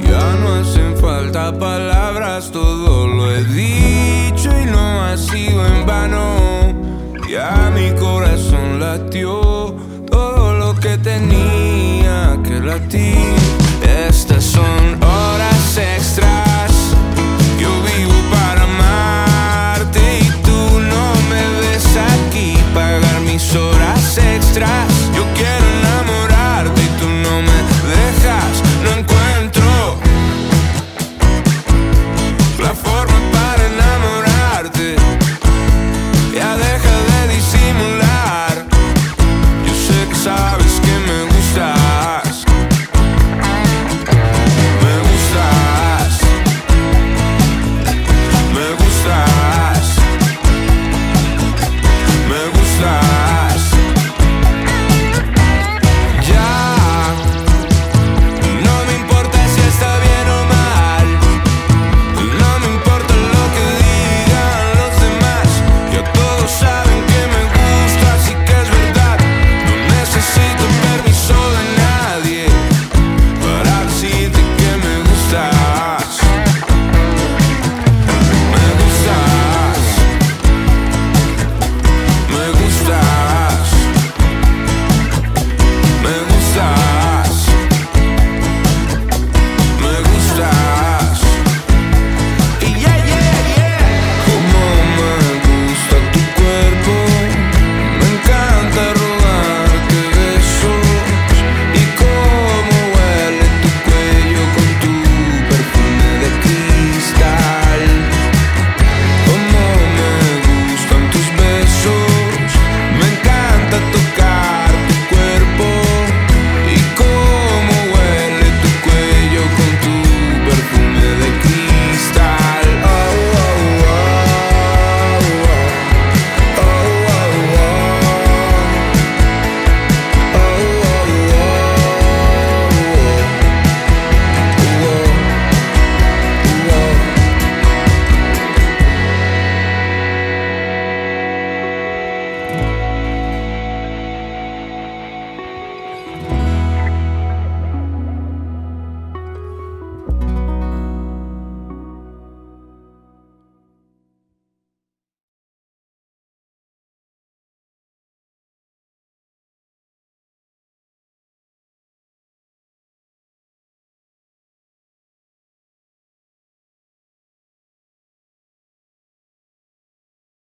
Ya no hacen falta palabras, todo lo he dicho y no ha sido en vano. Ya mi corazón latió todo lo que tenía que latir. Estas son